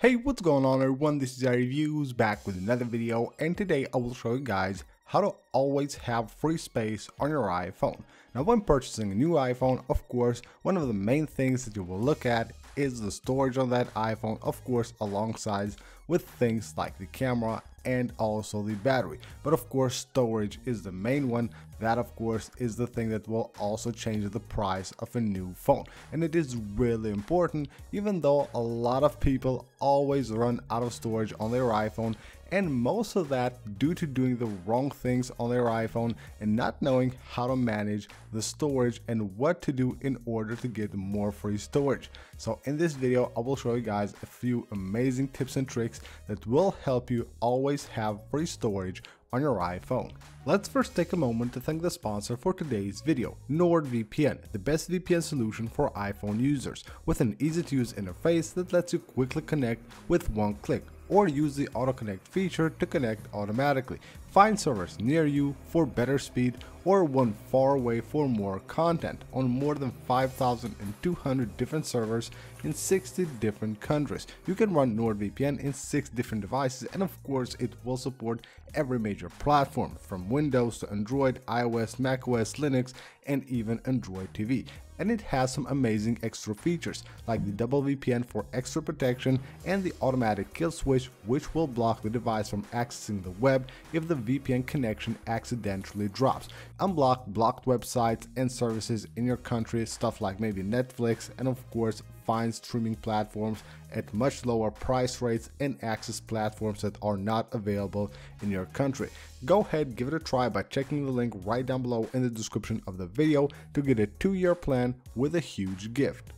Hey, what's going on everyone? This is iReviews back with another video and today I will show you guys how to always have free space on your iPhone. Now when purchasing a new iPhone, of course, one of the main things that you will look at is the storage on that iPhone, of course, alongside with things like the camera and also the battery. But of course, storage is the main one. That of course is the thing that will also change the price of a new phone. And it is really important, even though a lot of people always run out of storage on their iPhone and most of that due to doing the wrong things on their iPhone and not knowing how to manage the storage and what to do in order to get more free storage. So in this video, I will show you guys a few amazing tips and tricks that will help you always have free storage on your iPhone. Let's first take a moment to thank the sponsor for today's video, NordVPN, the best VPN solution for iPhone users, with an easy to use interface that lets you quickly connect with one click or use the auto connect feature to connect automatically. Find servers near you for better speed or one far away for more content on more than 5,200 different servers in 60 different countries. You can run NordVPN in 6 different devices and of course it will support every major platform from Windows to Android, iOS, macOS, Linux and even Android TV and it has some amazing extra features like the double VPN for extra protection and the automatic kill switch which will block the device from accessing the web if the VPN connection accidentally drops. Unblock blocked websites and services in your country, stuff like maybe Netflix and of course find streaming platforms at much lower price rates and access platforms that are not available in your country. Go ahead, give it a try by checking the link right down below in the description of the video to get a two-year plan with a huge gift.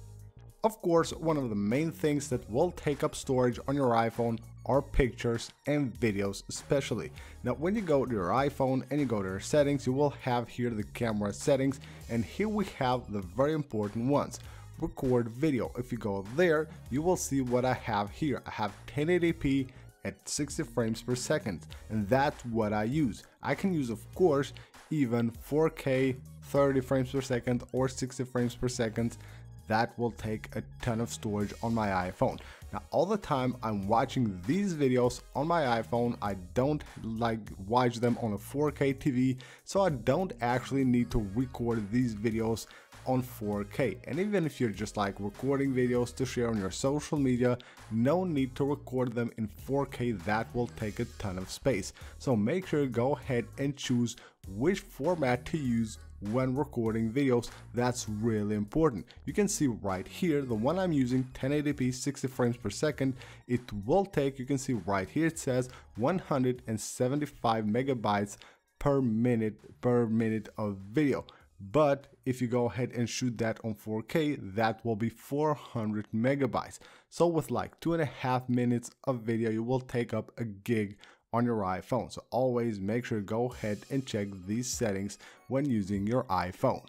Of course, one of the main things that will take up storage on your iPhone are pictures and videos especially. Now when you go to your iPhone and you go to your settings, you will have here the camera settings and here we have the very important ones record video. If you go there, you will see what I have here. I have 1080p at 60 frames per second and that's what I use. I can use of course even 4K 30 frames per second or 60 frames per second that will take a ton of storage on my iPhone. Now all the time I'm watching these videos on my iPhone, I don't like watch them on a 4K TV, so I don't actually need to record these videos on 4K. And even if you're just like recording videos to share on your social media, no need to record them in 4K, that will take a ton of space. So make sure go ahead and choose which format to use when recording videos that's really important you can see right here the one i'm using 1080p 60 frames per second it will take you can see right here it says 175 megabytes per minute per minute of video but if you go ahead and shoot that on 4K, that will be 400 megabytes. So with like two and a half minutes of video, you will take up a gig on your iPhone. So always make sure to go ahead and check these settings when using your iPhone.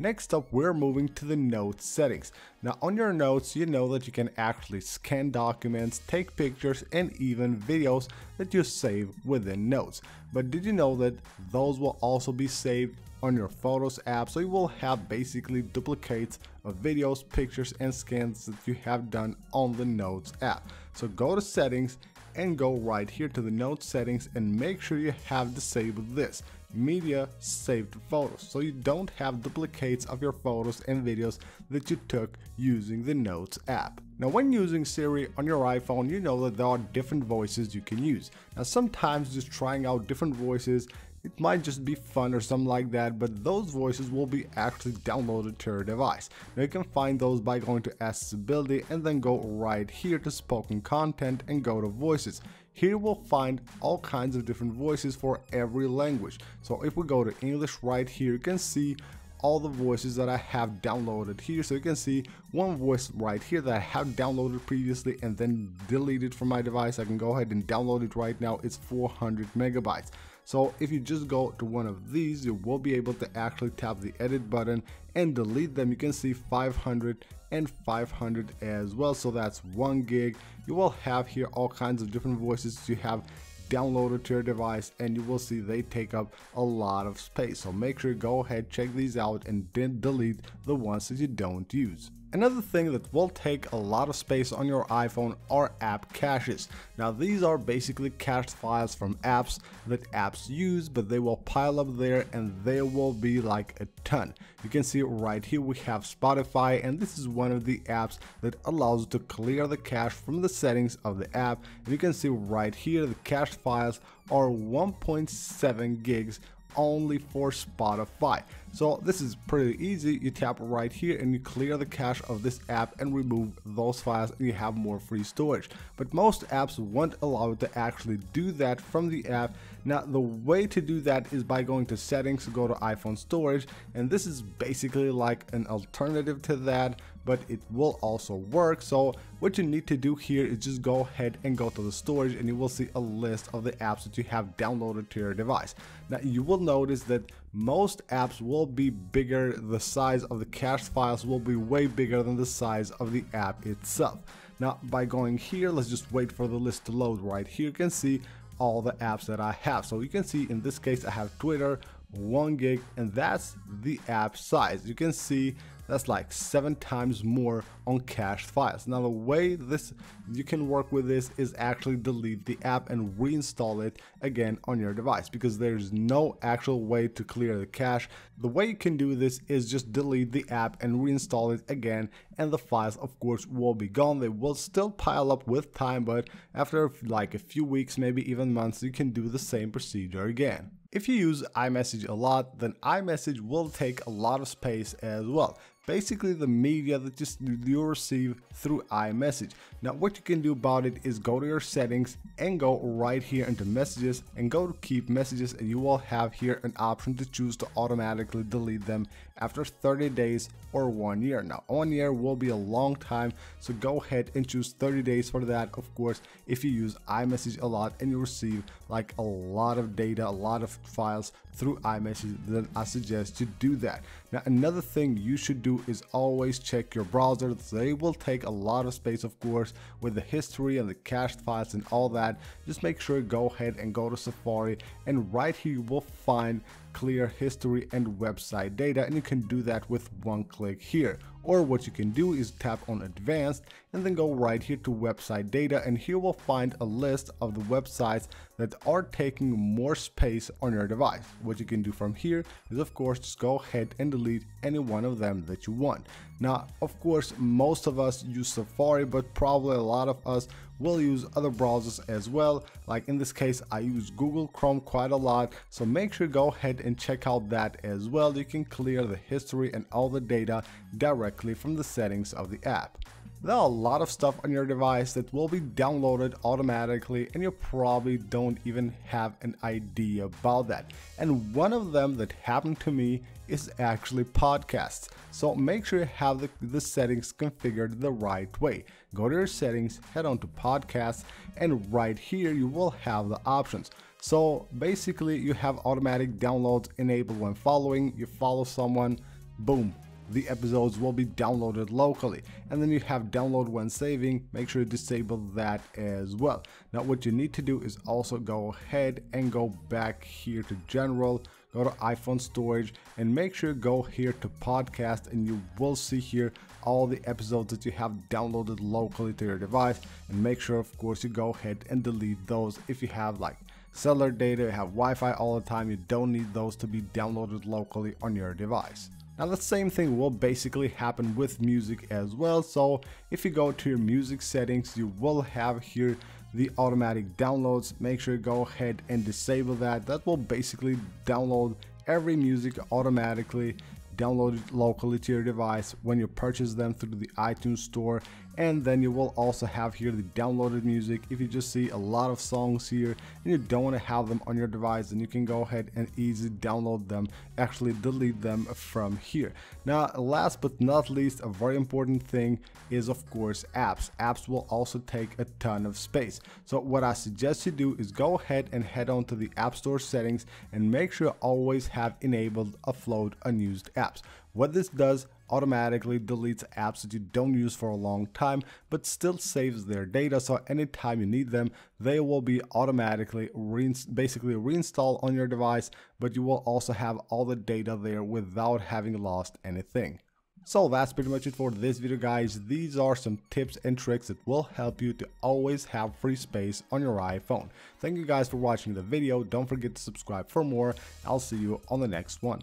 Next up, we're moving to the notes settings. Now on your notes, you know that you can actually scan documents, take pictures, and even videos that you save within notes. But did you know that those will also be saved on your Photos app so you will have basically duplicates of videos, pictures, and scans that you have done on the Notes app. So go to settings and go right here to the Notes settings and make sure you have disabled this media saved photos so you don't have duplicates of your photos and videos that you took using the Notes app. Now when using Siri on your iPhone you know that there are different voices you can use. Now sometimes just trying out different voices it might just be fun or something like that, but those voices will be actually downloaded to your device. Now you can find those by going to accessibility and then go right here to spoken content and go to voices. Here we'll find all kinds of different voices for every language. So if we go to English right here, you can see all the voices that I have downloaded here. So you can see one voice right here that I have downloaded previously and then deleted from my device. I can go ahead and download it right now. It's 400 megabytes. So if you just go to one of these, you will be able to actually tap the edit button and delete them. You can see 500 and 500 as well. So that's one gig. You will have here all kinds of different voices you have downloaded to your device and you will see they take up a lot of space. So make sure you go ahead, check these out and then delete the ones that you don't use. Another thing that will take a lot of space on your iPhone are app caches. Now these are basically cached files from apps that apps use but they will pile up there and there will be like a ton. You can see right here we have Spotify and this is one of the apps that allows to clear the cache from the settings of the app. And you can see right here the cached files are 1.7 gigs only for Spotify. So this is pretty easy. You tap right here and you clear the cache of this app and remove those files and you have more free storage. But most apps won't allow you to actually do that from the app. Now the way to do that is by going to settings, go to iPhone storage and this is basically like an alternative to that but it will also work. So what you need to do here is just go ahead and go to the storage and you will see a list of the apps that you have downloaded to your device. Now you will notice that most apps will be bigger, the size of the cached files will be way bigger than the size of the app itself. Now by going here, let's just wait for the list to load right here, you can see all the apps that I have. So you can see in this case I have Twitter, 1 gig and that's the app size. You can see that's like seven times more on cached files. Now the way this you can work with this is actually delete the app and reinstall it again on your device because there's no actual way to clear the cache. The way you can do this is just delete the app and reinstall it again and the files of course will be gone. They will still pile up with time but after like a few weeks maybe even months you can do the same procedure again. If you use iMessage a lot, then iMessage will take a lot of space as well basically the media that just you receive through iMessage. Now what you can do about it is go to your settings and go right here into messages and go to keep messages and you will have here an option to choose to automatically delete them after 30 days or one year. Now one year will be a long time so go ahead and choose 30 days for that of course if you use iMessage a lot and you receive like a lot of data, a lot of files through iMessage then I suggest you do that. Now another thing you should do is always check your browser. They will take a lot of space of course with the history and the cached files and all that. Just make sure you go ahead and go to Safari and right here you will find clear history and website data and you can do that with one click here or what you can do is tap on advanced and then go right here to website data and here we'll find a list of the websites that are taking more space on your device. What you can do from here is of course just go ahead and delete any one of them that you want. Now of course most of us use Safari but probably a lot of us will use other browsers as well. Like in this case I use Google Chrome quite a lot. So make sure go ahead and check out that as well. You can clear the history and all the data directly from the settings of the app. There are a lot of stuff on your device that will be downloaded automatically and you probably don't even have an idea about that. And one of them that happened to me is actually podcasts. So make sure you have the, the settings configured the right way. Go to your settings, head on to podcasts, and right here you will have the options. So basically you have automatic downloads enabled when following, you follow someone, boom, the episodes will be downloaded locally. And then you have download when saving. Make sure to disable that as well. Now what you need to do is also go ahead and go back here to general go to iphone storage and make sure you go here to podcast and you will see here all the episodes that you have downloaded locally to your device. And make sure of course you go ahead and delete those if you have like cellular data you have wi-fi all the time you don't need those to be downloaded locally on your device now the same thing will basically happen with music as well. So if you go to your music settings, you will have here the automatic downloads. Make sure you go ahead and disable that. That will basically download every music automatically download it locally to your device when you purchase them through the iTunes store and then you will also have here the downloaded music. If you just see a lot of songs here and you don't want to have them on your device then you can go ahead and easily download them actually delete them from here. Now last but not least a very important thing is of course apps. Apps will also take a ton of space. So what i suggest you do is go ahead and head on to the app store settings and make sure you always have enabled offload unused apps what this does automatically deletes apps that you don't use for a long time but still saves their data so anytime you need them they will be automatically re basically reinstalled on your device but you will also have all the data there without having lost anything. So that's pretty much it for this video guys. These are some tips and tricks that will help you to always have free space on your iPhone. Thank you guys for watching the video. Don't forget to subscribe for more. I'll see you on the next one.